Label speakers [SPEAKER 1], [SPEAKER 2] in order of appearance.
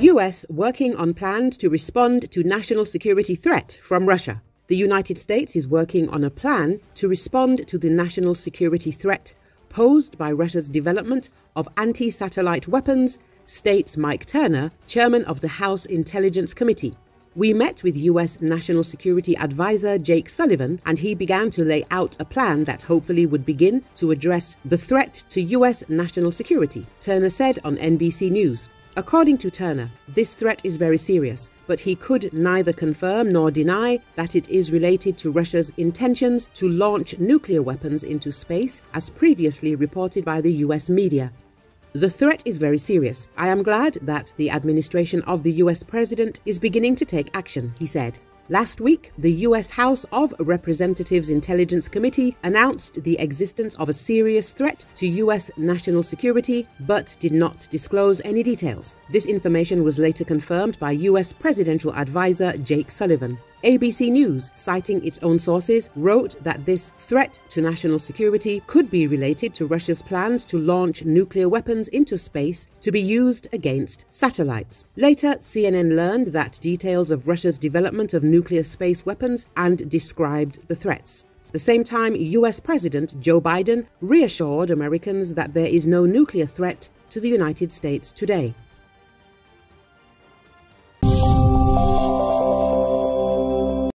[SPEAKER 1] US working on plans to respond to national security threat from Russia. The United States is working on a plan to respond to the national security threat posed by Russia's development of anti satellite weapons, states Mike Turner, chairman of the House Intelligence Committee. We met with US National Security Advisor Jake Sullivan, and he began to lay out a plan that hopefully would begin to address the threat to US national security, Turner said on NBC News. According to Turner, this threat is very serious, but he could neither confirm nor deny that it is related to Russia's intentions to launch nuclear weapons into space, as previously reported by the US media. The threat is very serious. I am glad that the administration of the US president is beginning to take action, he said. Last week, the US House of Representatives Intelligence Committee announced the existence of a serious threat to US national security, but did not disclose any details. This information was later confirmed by US presidential advisor Jake Sullivan. ABC News, citing its own sources, wrote that this threat to national security could be related to Russia's plans to launch nuclear weapons into space to be used against satellites. Later, CNN learned that details of Russia's development of nuclear space weapons and described the threats. the same time, US President Joe Biden reassured Americans that there is no nuclear threat to the United States today.